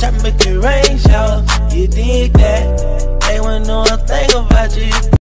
try to make it rain y'all. You dig that? They wanna know a thing about you.